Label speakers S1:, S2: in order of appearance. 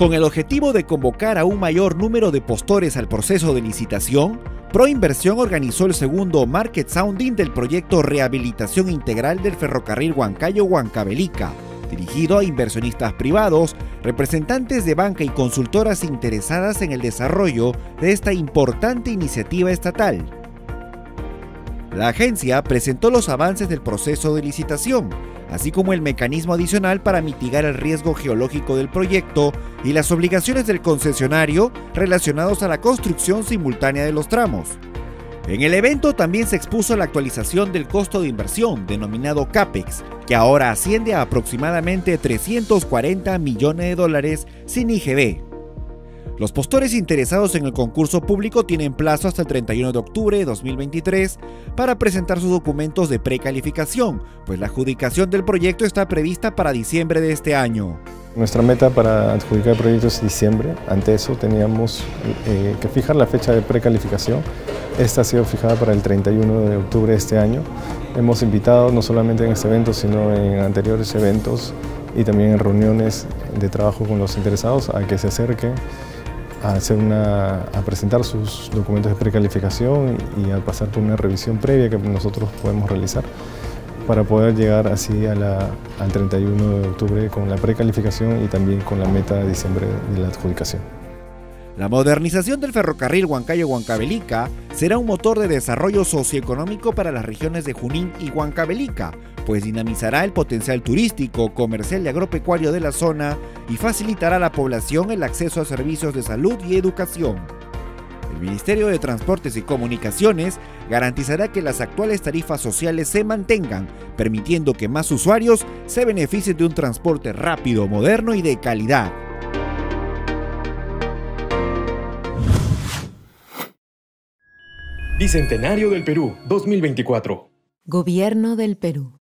S1: Con el objetivo de convocar a un mayor número de postores al proceso de licitación, Proinversión organizó el segundo Market Sounding del proyecto Rehabilitación Integral del Ferrocarril Huancayo-Huancavelica, dirigido a inversionistas privados, representantes de banca y consultoras interesadas en el desarrollo de esta importante iniciativa estatal. La agencia presentó los avances del proceso de licitación, así como el mecanismo adicional para mitigar el riesgo geológico del proyecto y las obligaciones del concesionario relacionados a la construcción simultánea de los tramos. En el evento también se expuso la actualización del costo de inversión, denominado CAPEX, que ahora asciende a aproximadamente 340 millones de dólares sin IGB. Los postores interesados en el concurso público tienen plazo hasta el 31 de octubre de 2023 para presentar sus documentos de precalificación, pues la adjudicación del proyecto está prevista para diciembre de este año.
S2: Nuestra meta para adjudicar el proyecto es diciembre. Ante eso teníamos eh, que fijar la fecha de precalificación. Esta ha sido fijada para el 31 de octubre de este año. Hemos invitado no solamente en este evento, sino en anteriores eventos y también en reuniones de trabajo con los interesados a que se acerquen a, hacer una, presentar sus documentos de precalificación y a pasar por una revisión previa que nosotros podemos realizar para poder llegar así al 31 de octubre con la precalificación y también con la meta de diciembre de la adjudicación.
S1: La modernización del ferrocarril Huancayo-Huancavelica será un motor de desarrollo socioeconómico para las regiones de Junín y Huancavelica, pues dinamizará el potencial turístico, comercial y agropecuario de la zona y facilitará a la población el acceso a servicios de salud y educación. El Ministerio de Transportes y Comunicaciones garantizará que las actuales tarifas sociales se mantengan, permitiendo que más usuarios se beneficien de un transporte rápido, moderno y de calidad.
S3: Bicentenario del Perú 2024.
S4: Gobierno del Perú.